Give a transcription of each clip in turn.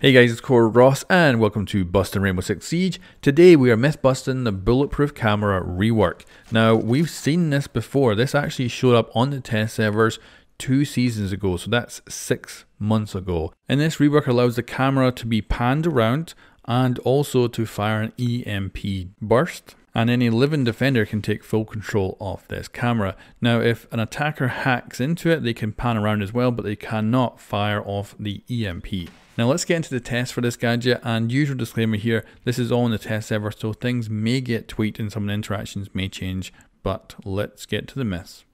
Hey guys, it's Core Ross and welcome to Busting Rainbow Six Siege. Today we are myth busting the Bulletproof Camera rework. Now we've seen this before, this actually showed up on the test servers two seasons ago, so that's six months ago. And this rework allows the camera to be panned around and also to fire an EMP burst and any living defender can take full control of this camera. Now if an attacker hacks into it they can pan around as well but they cannot fire off the EMP. Now let's get into the test for this gadget and usual disclaimer here, this is all in the test server so things may get tweaked and some interactions may change, but let's get to the myths.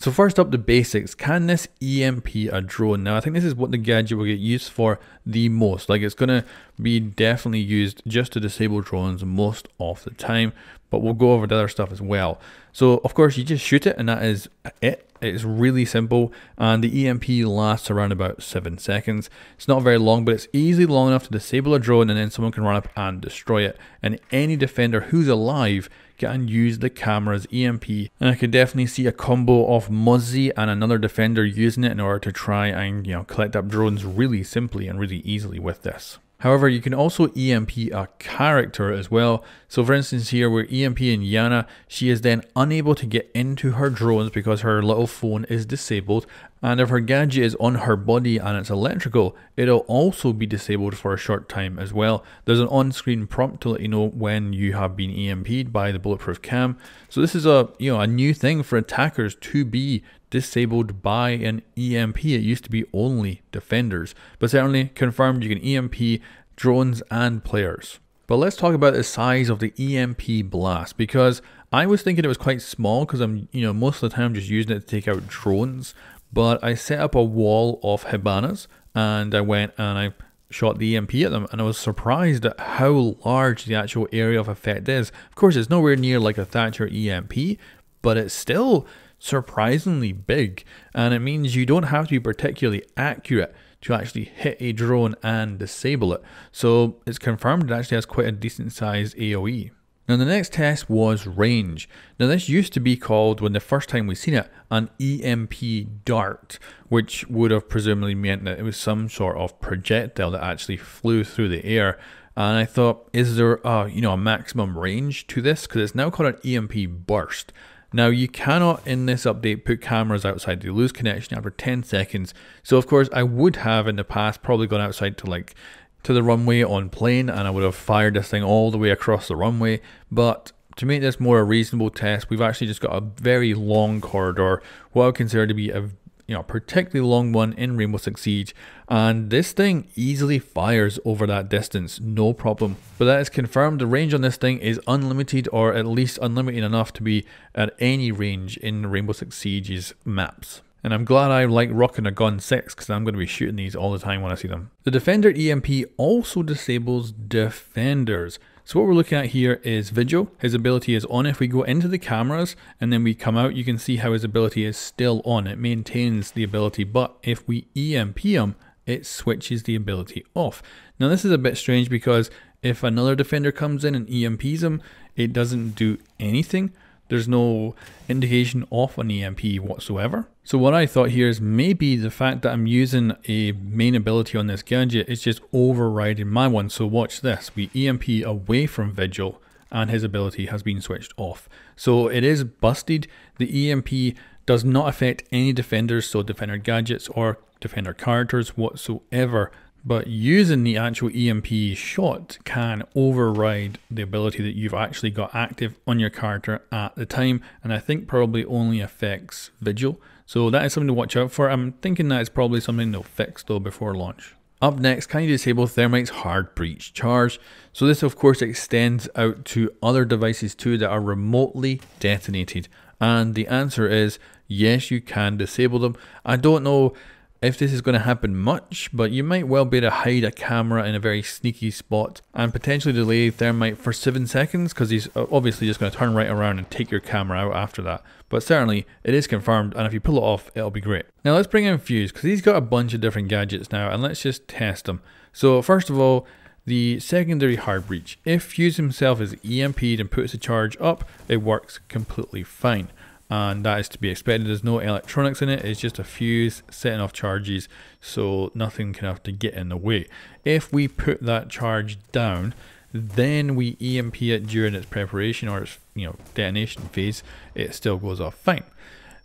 So first up the basics, can this EMP a drone? Now I think this is what the gadget will get used for the most. Like it's going to be definitely used just to disable drones most of the time, but we'll go over the other stuff as well. So of course you just shoot it and that is it. It's really simple and the EMP lasts around about 7 seconds. It's not very long but it's easily long enough to disable a drone and then someone can run up and destroy it. And any defender who's alive can use the camera's EMP. And I could definitely see a combo of Mozzie and another defender using it in order to try and you know collect up drones really simply and really easily with this. However, you can also EMP a character as well. So for instance here we're EMPing Iana, she is then unable to get into her drones because her little phone is disabled and if her gadget is on her body and it's electrical, it'll also be disabled for a short time as well. There's an on-screen prompt to let you know when you have been EMP'd by the bulletproof cam. So this is a you know a new thing for attackers to be disabled by an EMP. It used to be only defenders, but certainly confirmed you can EMP drones and players. But let's talk about the size of the EMP blast because I was thinking it was quite small because I'm, you know, most of the time just using it to take out drones. But I set up a wall of Hibanas and I went and I shot the EMP at them and I was surprised at how large the actual area of effect is. Of course, it's nowhere near like a Thatcher EMP, but it's still surprisingly big and it means you don't have to be particularly accurate to actually hit a drone and disable it. So it's confirmed it actually has quite a decent sized AoE. Now the next test was range. Now this used to be called, when the first time we seen it, an EMP dart, which would have presumably meant that it was some sort of projectile that actually flew through the air. And I thought, is there a, you know, a maximum range to this? Because it's now called an EMP burst. Now you cannot in this update put cameras outside. You lose connection after 10 seconds. So of course I would have in the past probably gone outside to like to the runway on plane and I would have fired this thing all the way across the runway. But to make this more a reasonable test, we've actually just got a very long corridor, what I would consider to be a you know, particularly long one in Rainbow Six Siege, and this thing easily fires over that distance, no problem. But that is confirmed, the range on this thing is unlimited, or at least unlimited enough to be at any range in Rainbow Six Siege's maps. And I'm glad I like rocking a gun 6 because I'm going to be shooting these all the time when I see them. The Defender EMP also disables defenders. So what we're looking at here is Vigil. His ability is on. If we go into the cameras and then we come out, you can see how his ability is still on. It maintains the ability, but if we EMP him, it switches the ability off. Now this is a bit strange because if another defender comes in and EMPs him, it doesn't do anything. There's no indication of an EMP whatsoever. So what I thought here is maybe the fact that I'm using a main ability on this gadget is just overriding my one. So watch this. We EMP away from Vigil and his ability has been switched off. So it is busted. The EMP does not affect any defenders, so defender gadgets or defender characters whatsoever but using the actual EMP shot can override the ability that you've actually got active on your character at the time, and I think probably only affects Vigil. So that is something to watch out for. I'm thinking that is probably something they'll fix though before launch. Up next, can you disable Thermite's hard breach charge? So this of course extends out to other devices too that are remotely detonated. And the answer is yes, you can disable them. I don't know if this is going to happen much, but you might well be able to hide a camera in a very sneaky spot and potentially delay Thermite for 7 seconds because he's obviously just going to turn right around and take your camera out after that. But certainly, it is confirmed and if you pull it off, it'll be great. Now let's bring in Fuze because he's got a bunch of different gadgets now and let's just test them. So first of all, the secondary hard breach. If Fuze himself is EMP'd and puts the charge up, it works completely fine. And that is to be expected. There's no electronics in it, it's just a fuse setting off charges, so nothing can have to get in the way. If we put that charge down, then we EMP it during its preparation or its you know detonation phase, it still goes off fine.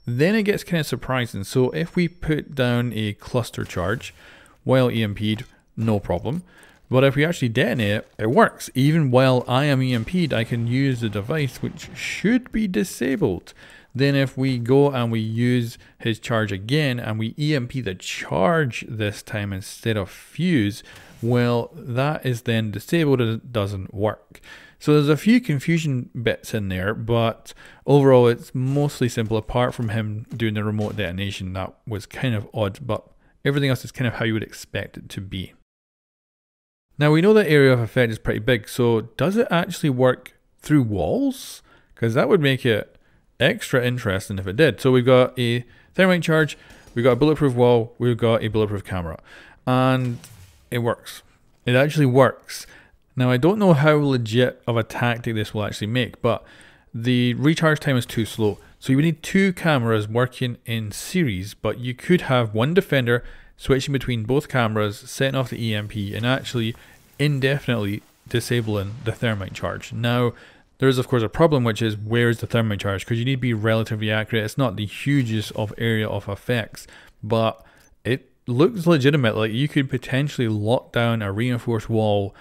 Then it gets kind of surprising. So if we put down a cluster charge while EMP'd, no problem. But if we actually detonate it, it works. Even while I am EMP'd, I can use the device which should be disabled. Then if we go and we use his charge again and we EMP the charge this time instead of fuse, well, that is then disabled and it doesn't work. So there's a few confusion bits in there, but overall it's mostly simple apart from him doing the remote detonation. That was kind of odd, but everything else is kind of how you would expect it to be. Now we know that area of effect is pretty big, so does it actually work through walls? Because that would make it extra interesting if it did. So we've got a thermite charge, we've got a bulletproof wall, we've got a bulletproof camera, and it works. It actually works. Now I don't know how legit of a tactic this will actually make, but the recharge time is too slow. So you would need two cameras working in series, but you could have one defender switching between both cameras, setting off the EMP, and actually indefinitely disabling the thermite charge. Now, there is of course a problem which is where is the thermite charge because you need to be relatively accurate. It's not the hugest of area of effects, but it looks legitimate. Like you could potentially lock down a reinforced wall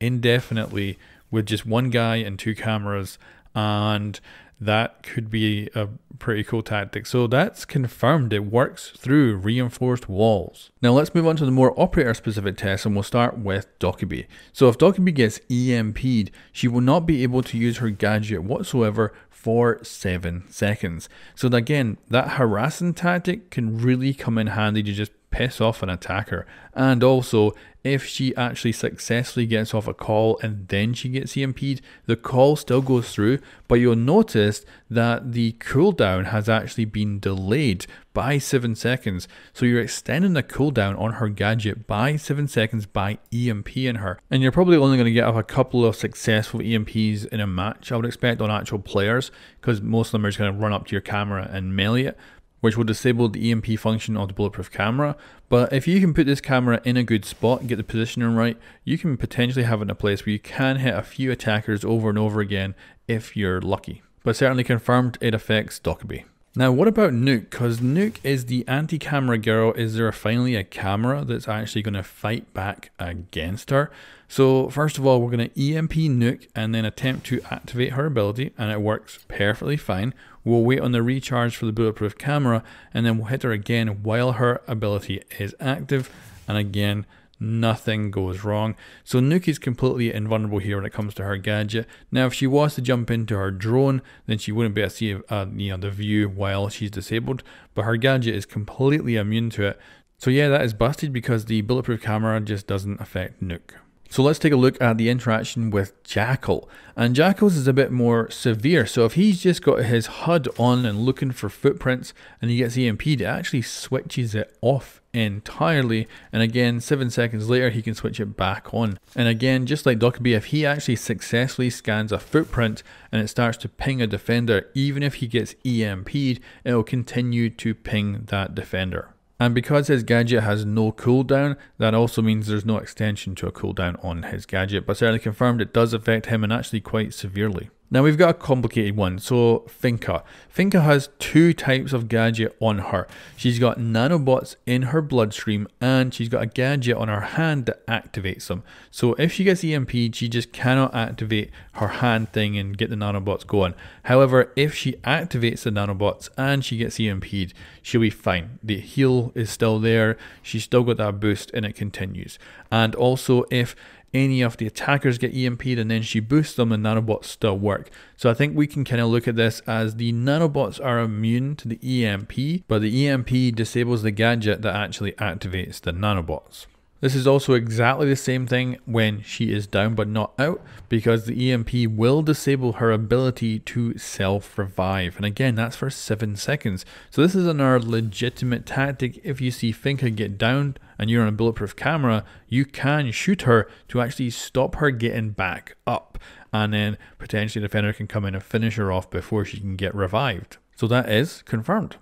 indefinitely with just one guy and two cameras and that could be a pretty cool tactic. So that's confirmed it works through reinforced walls. Now let's move on to the more operator specific tests and we'll start with Dokkaebi. So if Dokkaebi gets EMP'd, she will not be able to use her gadget whatsoever for 7 seconds. So again, that harassing tactic can really come in handy to just piss off an attacker. And also, if she actually successfully gets off a call and then she gets EMP'd, the call still goes through, but you'll notice that the cooldown has actually been delayed by 7 seconds. So you're extending the cooldown on her gadget by 7 seconds by EMPing her. And you're probably only going to get off a couple of successful EMPs in a match, I would expect, on actual players, because most of them are just going to run up to your camera and melee it which will disable the EMP function of the bulletproof camera. But if you can put this camera in a good spot and get the positioning right, you can potentially have it in a place where you can hit a few attackers over and over again if you're lucky. But certainly confirmed it affects Dokkaebi. Now, what about Nøkk? Because Nøkk is the anti camera girl. Is there finally a camera that's actually going to fight back against her? So, first of all, we're going to EMP Nøkk and then attempt to activate her ability, and it works perfectly fine. We'll wait on the recharge for the bulletproof camera and then we'll hit her again while her ability is active. And again, nothing goes wrong. So Nøkk is completely invulnerable here when it comes to her gadget. Now, if she was to jump into her drone, then she wouldn't be able to see uh, you know, the view while she's disabled, but her gadget is completely immune to it. So yeah, that is busted because the bulletproof camera just doesn't affect Nøkk. So let's take a look at the interaction with Jackal. And Jackal's is a bit more severe. So if he's just got his HUD on and looking for footprints and he gets EMP'd, it actually switches it off entirely. And again, seven seconds later, he can switch it back on. And again, just like Dokkaebi, if he actually successfully scans a footprint and it starts to ping a defender, even if he gets EMP'd, it will continue to ping that defender. And because his gadget has no cooldown, that also means there's no extension to a cooldown on his gadget, but certainly confirmed it does affect him and actually quite severely. Now we've got a complicated one. So Finka. Finka has two types of gadget on her. She's got nanobots in her bloodstream and she's got a gadget on her hand that activates them. So if she gets EMP'd, she just cannot activate her hand thing and get the nanobots going. However, if she activates the nanobots and she gets EMP'd, she'll be fine. The heal is still there. She's still got that boost and it continues. And also if any of the attackers get EMP'd and then she boosts them and nanobots still work. So I think we can kind of look at this as the nanobots are immune to the EMP, but the EMP disables the gadget that actually activates the nanobots. This is also exactly the same thing when she is down but not out because the EMP will disable her ability to self-revive. And again, that's for 7 seconds. So this is another legitimate tactic. If you see Finka get down and you're on a bulletproof camera, you can shoot her to actually stop her getting back up. And then potentially the defender can come in and finish her off before she can get revived. So that is confirmed.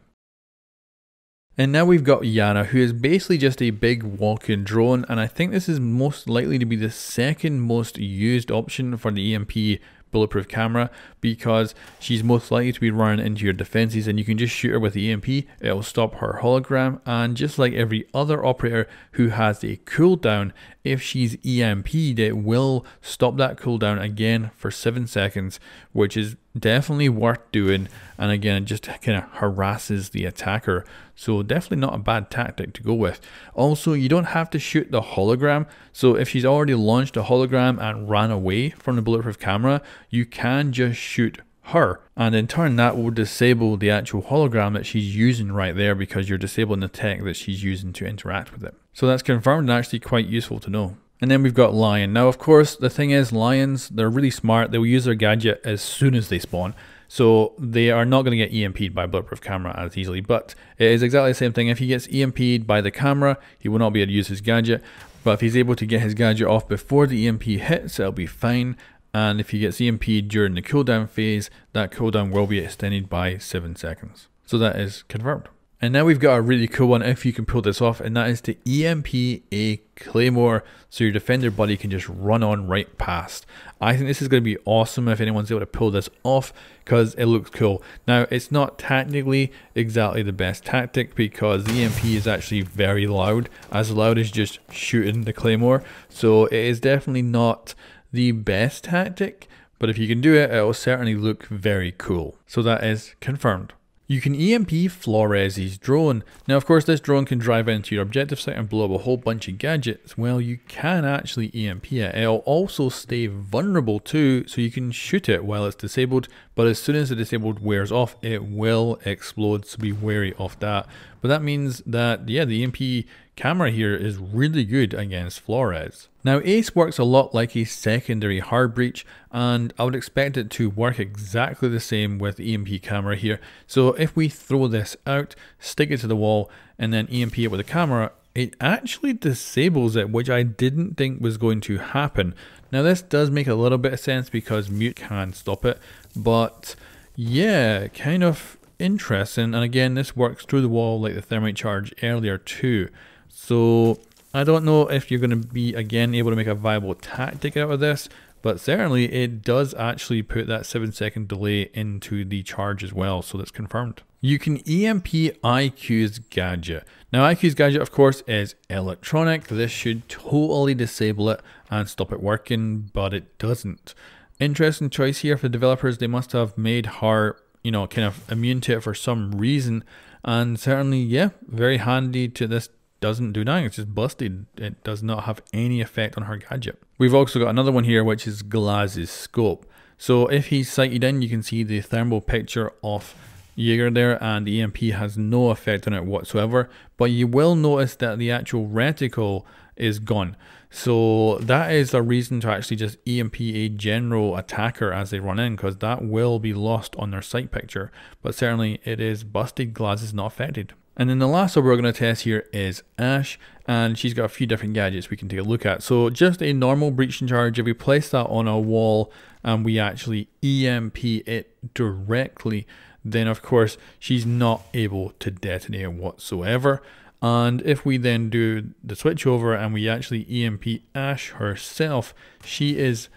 And now we've got Iana, who is basically just a big walk-in drone, and I think this is most likely to be the second most used option for the EMP bulletproof camera because she's most likely to be running into your defenses and you can just shoot her with the EMP, it'll stop her hologram and just like every other operator who has a cooldown, if she's EMP'd it will stop that cooldown again for 7 seconds which is definitely worth doing and again it just kind of harasses the attacker. So definitely not a bad tactic to go with. Also you don't have to shoot the hologram. So if she's already launched a hologram and ran away from the bulletproof camera you can just shoot her. And in turn that will disable the actual hologram that she's using right there because you're disabling the tech that she's using to interact with it. So that's confirmed and actually quite useful to know and then we've got Lion. Now, of course, the thing is, Lions, they're really smart. They will use their gadget as soon as they spawn. So they are not going to get EMP'd by bulletproof camera as easily. But it is exactly the same thing. If he gets EMP'd by the camera, he will not be able to use his gadget. But if he's able to get his gadget off before the EMP hits, it'll be fine. And if he gets EMP'd during the cooldown phase, that cooldown will be extended by 7 seconds. So that is confirmed. And now we've got a really cool one if you can pull this off, and that is to EMP a Claymore so your defender buddy can just run on right past. I think this is going to be awesome if anyone's able to pull this off because it looks cool. Now, it's not technically exactly the best tactic because the EMP is actually very loud, as loud as just shooting the Claymore. So it is definitely not the best tactic, but if you can do it, it will certainly look very cool. So that is confirmed. You can EMP Flores' drone. Now, of course, this drone can drive into your objective site and blow up a whole bunch of gadgets. Well, you can actually EMP it. It'll also stay vulnerable too, so you can shoot it while it's disabled, but as soon as the disabled wears off, it will explode, so be wary of that. But that means that, yeah, the EMP camera here is really good against Flores. Now Ace works a lot like a secondary hard breach and I would expect it to work exactly the same with EMP camera here. So if we throw this out, stick it to the wall and then EMP it with the camera, it actually disables it, which I didn't think was going to happen. Now this does make a little bit of sense because mute can stop it, but yeah, kind of interesting. And again, this works through the wall like the thermite charge earlier too. So I don't know if you're going to be again able to make a viable tactic out of this, but certainly it does actually put that 7 second delay into the charge as well, so that's confirmed. You can EMP IQ's gadget. Now IQ's gadget of course is electronic, this should totally disable it and stop it working, but it doesn't. Interesting choice here for developers, they must have made her, you know, kind of immune to it for some reason, and certainly, yeah, very handy to this doesn't do nothing. It's just busted. It does not have any effect on her gadget. We've also got another one here, which is Glaz's scope. So if he's sighted in, you can see the thermal picture of Jaeger there and the EMP has no effect on it whatsoever. But you will notice that the actual reticle is gone. So that is a reason to actually just EMP a general attacker as they run in because that will be lost on their sight picture. But certainly it is busted, Glaz is not affected. And then the last one we're going to test here is Ash, and she's got a few different gadgets we can take a look at. So just a normal breaching charge, if we place that on a wall and we actually EMP it directly, then of course she's not able to detonate whatsoever. And if we then do the switch over and we actually EMP Ash herself, she is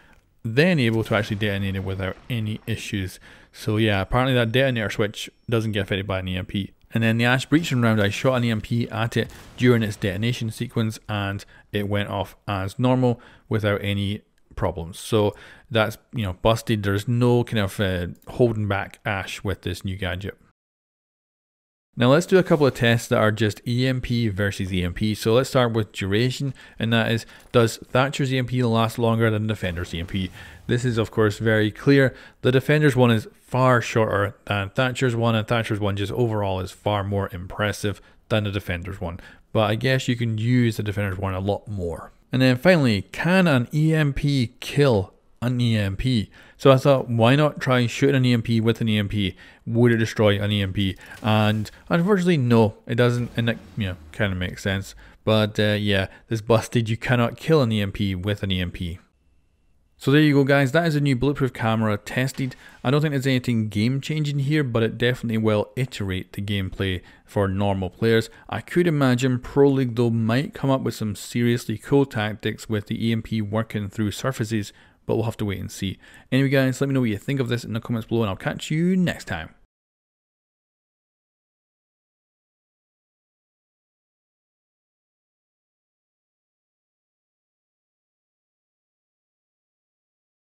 then able to actually detonate it without any issues. So yeah, apparently that detonator switch doesn't get affected by an EMP. And then the Ash breaching round, I shot an EMP at it during its detonation sequence and it went off as normal without any problems. So that's, you know, busted. There's no kind of uh, holding back Ash with this new gadget. Now let's do a couple of tests that are just EMP versus EMP. So let's start with duration, and that is, does Thatcher's EMP last longer than Defender's EMP? This is of course very clear. The Defender's one is far shorter than Thatcher's one, and Thatcher's one just overall is far more impressive than the Defender's one. But I guess you can use the Defender's one a lot more. And then finally, can an EMP kill an EMP? So I thought, why not try shooting an EMP with an EMP? Would it destroy an EMP? And unfortunately, no, it doesn't. And that, you know, kind of makes sense. But uh, yeah, this busted. You cannot kill an EMP with an EMP. So there you go guys, that is a new bulletproof camera tested. I don't think there's anything game changing here, but it definitely will iterate the gameplay for normal players. I could imagine Pro League though might come up with some seriously cool tactics with the EMP working through surfaces, but we'll have to wait and see. Anyway guys, let me know what you think of this in the comments below and I'll catch you next time.